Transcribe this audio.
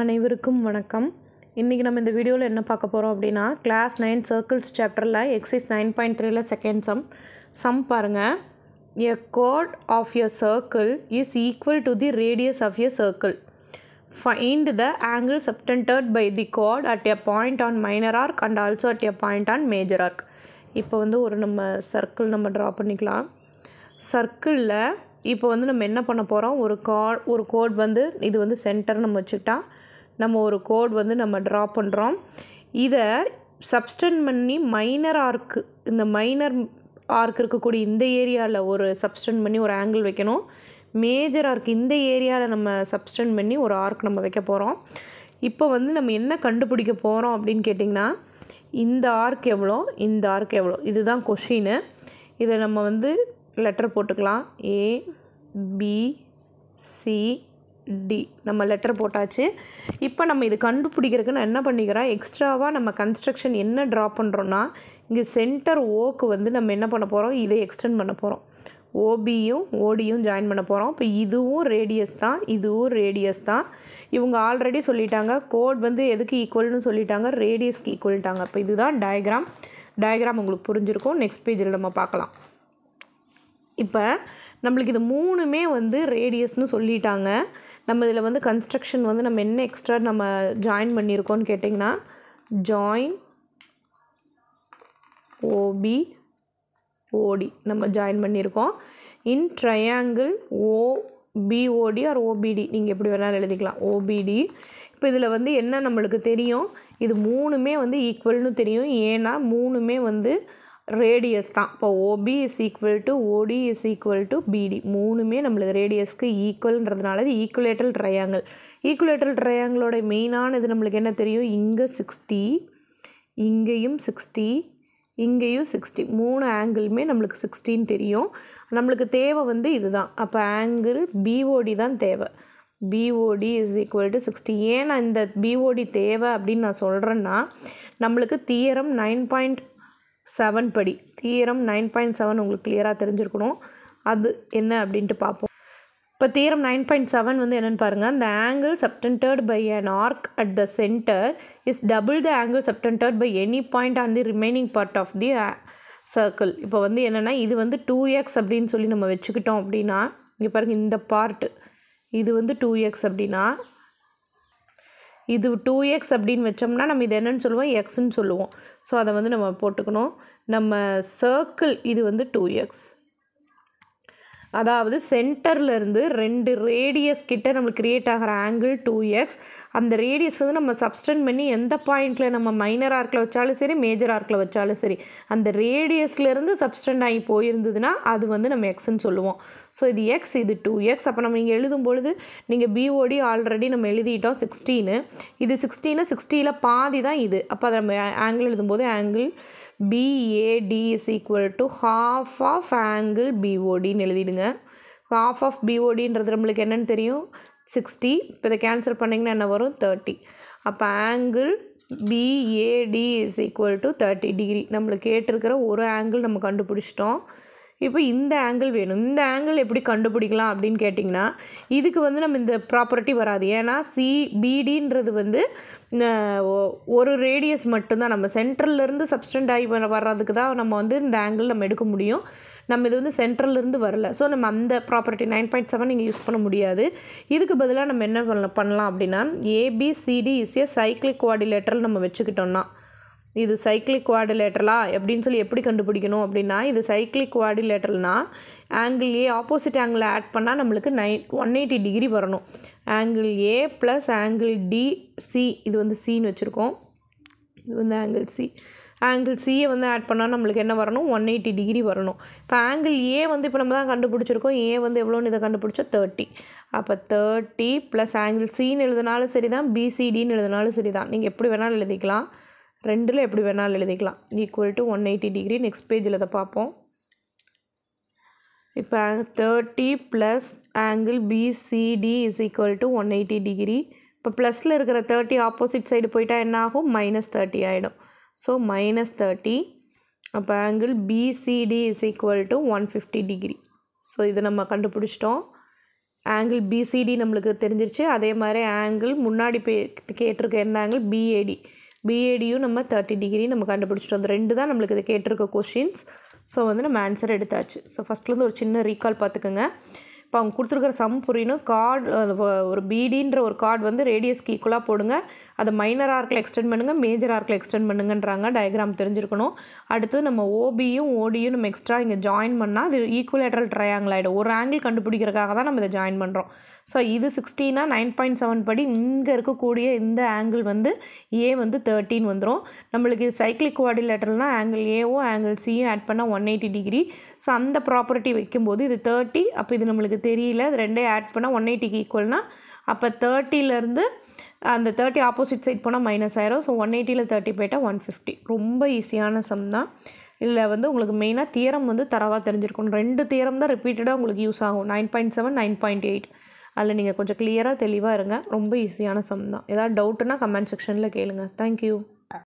அனைவருக்கும் வணக்கம். இன்றைக்கி நம்ம இந்த வீடியோவில் என்ன பார்க்க போகிறோம் அப்படின்னா கிளாஸ் நைன் சர்க்கிள்ஸ் சாப்டரில் எக்ஸைஸ் நைன் பாயிண்ட் த்ரீல செகண்ட் சம் சம் பாருங்கள் எ code of a circle is equal to the radius of a circle find the angle சப்டன்டர்ட் by the code at a point on minor arc and also at a point on major arc இப்போ வந்து ஒரு நம்ம circle நம்ம draw பண்ணிக்கலாம். சர்க்கிளில் இப்போ வந்து நம்ம என்ன பண்ண போகிறோம் ஒரு காட் ஒரு கோட் வந்து இது வந்து சென்டர் நம்ம வச்சுக்கிட்டா நம்ம ஒரு கோட் வந்து நம்ம ட்ரா பண்ணுறோம் இதை சப்ஸ்டன் பண்ணி மைனர் ஆர்க்கு இந்த மைனர் ஆர்க் இருக்கக்கூடிய இந்த ஏரியாவில் ஒரு சப்ஸ்டன் பண்ணி ஒரு ஆங்கிள் வைக்கணும். மேஜர் ஆர்க் இந்த ஏரியாவில் நம்ம சப்ஸ்டன் பண்ணி ஒரு ஆர்க் நம்ம வைக்க போகிறோம் இப்போ வந்து நம்ம என்ன கண்டுபிடிக்க போகிறோம் அப்படின்னு கேட்டிங்கன்னா இந்த ஆர்க் எவ்வளோ இந்த ஆர்க் எவ்வளோ? இதுதான் கொஷின் இதை நம்ம வந்து லெட்டர் போட்டுக்கலாம். ஏ பி சி டி நம்ம லெட்டர் போட்டாச்சு. இப்போ நம்ம இது கண்டுபிடிக்கிறதுக்கு நான் என்ன பண்ணிக்கிறேன்? எக்ஸ்ட்ராவாக நம்ம கன்ஸ்ட்ரக்ஷன் என்ன ட்ரா பண்ணுறோன்னா இங்கே சென்டர் ஓக்கு வந்து நம்ம என்ன பண்ண போகிறோம் இதை எக்ஸ்டெண்ட் பண்ண போகிறோம் ஓபியும் ஓடியும் ஜாயின் பண்ண போகிறோம் இப்போ இதுவும் ரேடியஸ் தான். இதுவும் ரேடியஸ் தான். இவங்க ஆல்ரெடி சொல்லிட்டாங்க. கோட் வந்து எதுக்கு ஈக்குவல்னு சொல்லிட்டாங்க. ரேடியஸ்க்கு ஈக்குவல்ட்டாங்க இப்போ இதுதான் டயக்ராம் டயக்ராம் உங்களுக்கு புரிஞ்சிருக்கும். நெக்ஸ்ட் பேஜில் நம்ம பார்க்கலாம். இப்போ நம்மளுக்கு இது மூணுமே வந்து ரேடியஸ்னு சொல்லிட்டாங்க. நம்ம இதில் வந்து கன்ஸ்ட்ரக்ஷன் வந்து நம்ம என்ன எக்ஸ்ட்ரா நம்ம ஜாயின் பண்ணியிருக்கோன்னு கேட்டிங்கன்னா ஜாயின் ஓபி ஓடி நம்ம ஜாயின் பண்ணியிருக்கோம். In triangle OBOD or OBD நீங்கள் எப்படி வேணாலும் எழுதிக்கலாம். ஓபிடி இப்போ இதில் வந்து என்ன நம்மளுக்கு தெரியும்? இது மூணுமே வந்து ஈக்குவல்னு தெரியும். ஏன்னா மூணுமே வந்து ரேடியஸ் தான். இப்போ OB is equal to OD is equal to BD மூணுமே நம்மளுக்கு ரேடியஸ்க்கு ஈக்குவல்ன்றதுனால இது ஈக்குலேட்டல் ட்ரையாங்கிள் ஈக்குவலேட்டல் ட்ரையாங்கிளோட மெயினான இது நம்மளுக்கு என்ன தெரியும்? இங்கே சிக்ஸ்டி இங்கேயும் சிக்ஸ்டி இங்கேயும் சிக்ஸ்டி மூணு ஆங்கிளுமே நம்மளுக்கு சிக்ஸ்டின்னு தெரியும். நம்மளுக்கு தேவை வந்து இதுதான். அப்போ ஆங்கிள் பிஓடி தான் தேவை. BOD is equal to sixty ஏன் நான் இந்த பிஓடி தேவை அப்படின்னு நான் சொல்கிறேன்னா நம்மளுக்கு தியரம் நைன் பாயிண்ட் செவன் படி. தீரம் நைன் பாயிண்ட் செவன் உங்களுக்கு கிளியராக தெரிஞ்சிருக்கணும். அது என்ன அப்படின்ட்டு பார்ப்போம் இப்போ தீரம் நைன் பாயிண்ட் செவன் வந்து என்னென்னு பாருங்கள் அந்த angle subtended by an arc at the centre is double the angle subtended by any point on the remaining part of the circle இப்போ வந்து என்னென்னா இது வந்து டூ எக்ஸ் அப்படின்னு சொல்லி நம்ம வச்சுக்கிட்டோம் அப்படின்னா இங்கே பாருங்கள் இந்த பார்ட்டு இது வந்து டூ எக்ஸ் அப்படின்னா இது டூ எக்ஸ் அப்படின்னு வச்சோம்னா நம்ம இது என்னன்னு சொல்லுவோம்? எக்ஸ்ன்னு சொல்லுவோம். ஸோ அதை வந்து நம்ம போட்டுக்கணும். நம்ம சர்க்கிள் இது வந்து டூ எக்ஸ் அதாவது சென்டர்லேருந்து ரெண்டு ரேடியஸ் கிட்ட நம்மளுக்கு க்ரியேட் ஆகிற ஆங்கிள் டூ எக்ஸ் அந்த ரேடியஸ் வந்து நம்ம சப்ஸ்டன் பண்ணி எந்த பாயிண்டில் நம்ம மைனர் ஆர்க்கில் வச்சாலும் சரி மேஜர் ஆர்க்கில் வச்சாலும் சரி அந்த ரேடியஸ்லேருந்து சப்ஸ்டென்ட் ஆகி போயிருந்ததுன்னா அது வந்து நம்ம எக்ஸ்ன்னு சொல்லுவோம். ஸோ இது எக்ஸ் இது டூ எக்ஸ் அப்போ நம்ம இங்கே எழுதும் பொழுது நீங்கள் பிஓடி ஆல்ரெடி நம்ம எழுதிட்டோம் சிக்ஸ்டீனு இது சிக்ஸ்டீனு சிக்ஸ்டியில் பாதி தான் இது. அப்போ அதை நம்ம ஆங்கிள் எழுதும்போது angle B A D is equal to half of angle பிஓடின்னு எழுதிடுங்க. ஹாஃப் ஆஃப் பிஓடின்றது நம்மளுக்கு என்னென்னு தெரியும்? சிக்ஸ்டி இப்போ இதை கேன்சல் பண்ணிங்கன்னா என்ன வரும்? தேர்ட்டி அப்போ angle BAD is equal to thirty degree நம்மளுக்கு கேட்டிருக்கிற ஒரு ஆங்கிள் நம்ம கண்டுபிடிச்சிட்டோம். இப்போ இந்த ஆங்கிள் வேணும். இந்த ஆங்கிள் எப்படி கண்டுபிடிக்கலாம் அப்படின்னு கேட்டிங்கன்னா இதுக்கு வந்து நம்ம இந்த ப்ராப்பர்ட்டி வராது. ஏன்னா சி பிடின்றது வந்து ஒரு ரேடியஸ் மட்டும்தான். நம்ம சென்ட்ரல்லேருந்து சப்ஸ்டண்ட் ஆகி வர்றதுக்கு தான் நம்ம வந்து இந்த ஆங்கிள் நம்ம எடுக்க முடியும். நம்ம இது வந்து சென்ட்ரல்லேருந்து வரல. ஸோ நம்ம அந்த ப்ராப்பர்ட்டி நைன் பாயிண்ட் செவன் நீங்கள் யூஸ் பண்ண முடியாது. இதுக்கு பதிலாக நம்ம என்ன பண்ண பண்ணலாம் அப்படின்னா ABCD is a cyclic quadrilateral நம்ம வச்சுக்கிட்டோம்னா இது சைக்ளிக் குவாடிலேட்டரலா அப்படின்னு சொல்லி எப்படி கண்டுபிடிக்கணும் அப்படின்னா இது cyclic குவாடிலேட்டரல்னா angle A opposite angle add பண்ணால் நம்மளுக்கு நைன் ஒன் எயிட்டி டிகிரி வரணும். Angle A plus angle D C இது வந்து சின்னு வச்சுருக்கோம். இது வந்து ஆங்கிள் சி ஆங்கிள் சியை வந்து ஆட் பண்ணால் நம்மளுக்கு என்ன வரணும்? ஒன் எயிட்டி டிகிரி வரணும். இப்போ ஆங்கிள் ஏ வந்து இப்போ நம்ம தான் கண்டுபிடிச்சிருக்கோம். ஏ வந்து எவ்வளோன்னு இதை கண்டுபிடிச்சோம் தேர்ட்டி அப்போ தேர்ட்டி ப்ளஸ் ஆங்கிள் சின்னு எழுதினாலும் சரி தான் பிசிடின்னு எழுதினாலும் சரி தான் நீங்கள் எப்படி வேணாலும் எழுதிக்கலாம். ரெண்டில் எப்படி வேணாலும் எழுதிக்கலாம். Equal to one eighty degree next பேஜில் அதை பார்ப்போம். இப்போ thirty plus angle BCD is equal to one eighty degree இப்போ ப்ளஸில் இருக்கிற தேர்ட்டி ஆப்போசிட் சைடு போயிட்டால் என்ன ஆகும்? மைனஸ் தேர்ட்டி ஆகிடும் ஸோ மைனஸ் தேர்ட்டி அப்போ angle BCD is equal to one fifty degree so இதை நம்ம கண்டுபிடிச்சிட்டோம். ஆங்கிள் பிசிடி நம்மளுக்கு தெரிஞ்சிருச்சு. அதே மாதிரி ஆங்கிள் முன்னாடி பே கேட்டிருக்க என்ன ஆங்கிள் பிஏடி பிஏடியும் நம்ம தேர்ட்டி டிகிரி நம்ம கண்டுபிடிச்சிட்டோம். அந்த ரெண்டு தான் நம்மளுக்கு இது கேட்டிருக்க கொஷின்ஸ் ஸோ வந்து நம்ம ஆன்சர் எடுத்தாச்சு. ஸோ ஃபஸ்ட்லேருந்து ஒரு சின்ன ரீகால் பார்த்துக்கோங்க. இப்போ அவங்க கொடுத்துருக்குற சம் புரியணும். கார்டு ஒரு பிடின்ற ஒரு கார்டு வந்து ரேடியஸ்க்கு ஈக்குவலாக போடுங்க. அதை மைனர் ஆர்க்கில் எக்ஸ்டெண்ட் பண்ணுங்கள் மேஜர் ஆர்க்கில் எக்ஸ்டெண்ட் பண்ணுங்கன்றாங்க. டயக்ராம் தெரிஞ்சிருக்கணும். அடுத்து நம்ம ஓபியும் ஓடியும் நம்ம எக்ஸ்ட்ரா இங்கே ஜாயின் பண்ணால் அது ஈக்குவலேட்ரல் ட்ரையாங்கிள் ஆகிடும் ஒரு ஆங்கிள் கண்டுபிடிக்கிறதுக்காக தான் நம்ம இதை ஜாயின் பண்ணுறோம் ஸோ இது சிக்ஸ்டீனாக நைன் பாயிண்ட் செவன் படி இங்கே இருக்கக்கூடிய இந்த ஆங்கிள் வந்து ஏ வந்து தேர்ட்டின் வந்துடும் நம்மளுக்கு இது சைக்கிளிக் குவாடிலேட்டர்னால் ஆங்கிள் ஏவும் ஆங்கிள் சியும் ஆட் பண்ணால் ஒன் எயிட்டி டிகிரி ஸோ அந்த ப்ராப்பர்ட்டி வைக்கும்போது இது தேர்ட்டி அப்போ இது நம்மளுக்கு தெரியல. இது ரெண்டே ஆட் பண்ணால் ஒன் எயிட்டிக்கு ஈக்குவல்னால் அப்போ தேர்ட்டிலேருந்து அந்த தேர்ட்டி ஆப்போசிட் சைட் போனால் மைனஸ் ஆயிரும். ஸோ ஒன் எயிட்டியில் தேர்ட்டி போயிட்டால் ஒன் ஃபிஃப்டி ரொம்ப ஈஸியான சம் தான். இதில் வந்து உங்களுக்கு மெயினாக தியரம் வந்து தரவாக தெரிஞ்சிருக்கணும் ரெண்டு தியரம் தான் ரிப்பீட்டடாக உங்களுக்கு யூஸ் ஆகும். Nine point seven nine point eight அதில் நீங்கள் கொஞ்சம் கிளியராக தெளிவாக இருங்க. ரொம்ப ஈஸியான சம் தான். ஏதாவது டவுட்டுன்னா கமெண்ட் செக்ஷனில் கேளுங்க. தேங்க்யூ